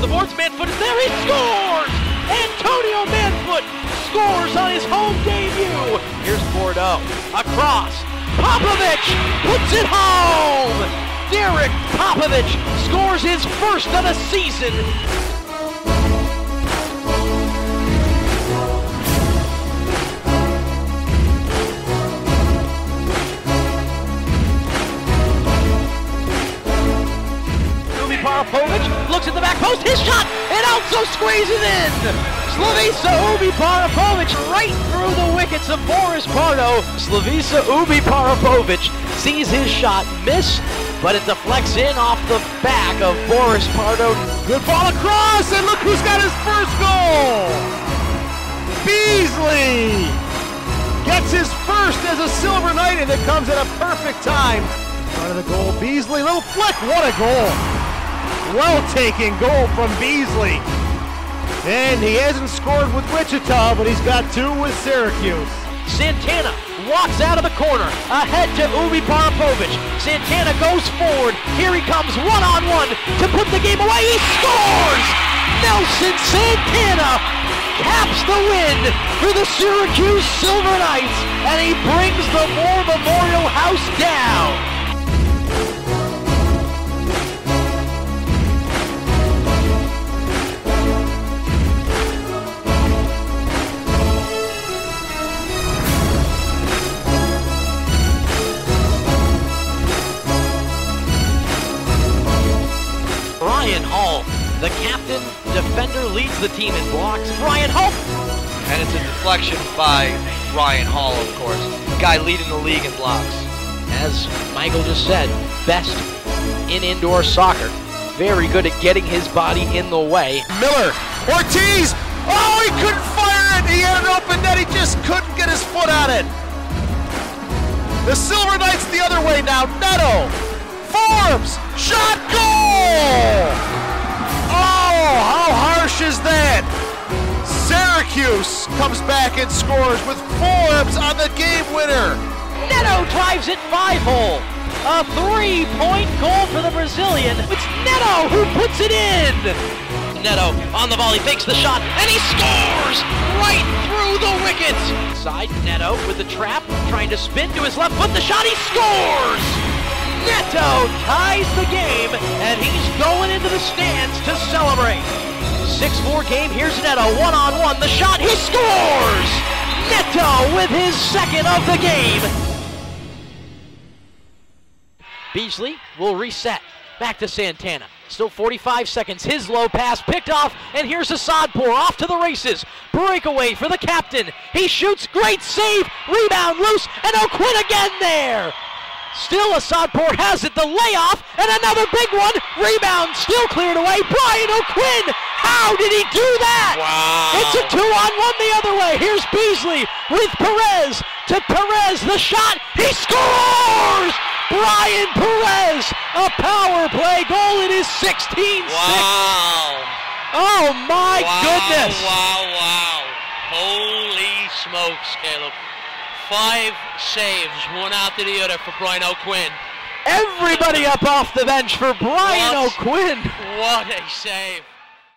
the boards. Manfoot is there. He scores! Antonio Manfoot scores on his home debut. Here's Bordeaux. Across. Popovich puts it home. Derek Popovich scores his first of the season. Ubiparipovic looks at the back post. His shot. It also squeezes in. Slavisa Ubiparipovic right through the wickets of Boris Pardo. Slavisa Ubiparipovic sees his shot miss, but it deflects in off the back of Boris Pardo. Good ball across, and look who's got his first goal! Beasley gets his first as a Silver Knight, and it comes at a perfect time. Front of the goal, Beasley, little flick, what a goal! Well taken goal from Beasley. And he hasn't scored with Wichita, but he's got two with Syracuse. Santana walks out of the corner, ahead to Ubiparipovic. Santana goes forward. Here he comes one on one to put the game away. He scores! Nelson Santana caps the win for the Syracuse Silver Knights, and he brings the War Memorial House down. Ryan Hall, the captain, defender, leads the team in blocks. Ryan Hall And it's a deflection by Ryan Hall, of course. Guy leading the league in blocks. as Michael just said, best in indoor soccer. Very good at getting his body in the way. Miller, Ortiz, oh, he couldn't fire it. He had an open net, he just couldn't get his foot on it. The Silver Knights the other way now. Neto, Forbes, shot, goal! Oh! oh, how harsh is that? Syracuse comes back and scores with Forbes on the game winner. Neto drives it five hole. A three-point goal for the Brazilian. It's Neto who puts it in. Neto on the volley fakes the shot and he scores right through the wickets. Side Neto with the trap, trying to spin to his left foot. The shot he scores. Neto ties the game and he's going into the stands to celebrate. 6-4 game. Here's Neto one-on-one. The shot he scores. Neto with his second of the game. Beasley will reset. Back to Santana. Still 45 seconds. His low pass picked off, and here's Asadpour off to the races. Breakaway for the captain. He shoots. Great save. Rebound loose, and O'Quinn again there. Still Asadpour has it. The layoff, and another big one. Rebound still cleared away. Bryan O'Quinn. How did he do that? Wow. It's a two on one the other way. Here's Beasley with Perez to Perez. The shot. He scores! Brian Perez, a power play goal. It is 16 Wow. Oh my wow, goodness. Wow, wow. Holy smokes, Caleb. Five saves, one after the other for Bryan O'Quinn. Everybody up off the bench for Bryan What? O'Quinn. What a save.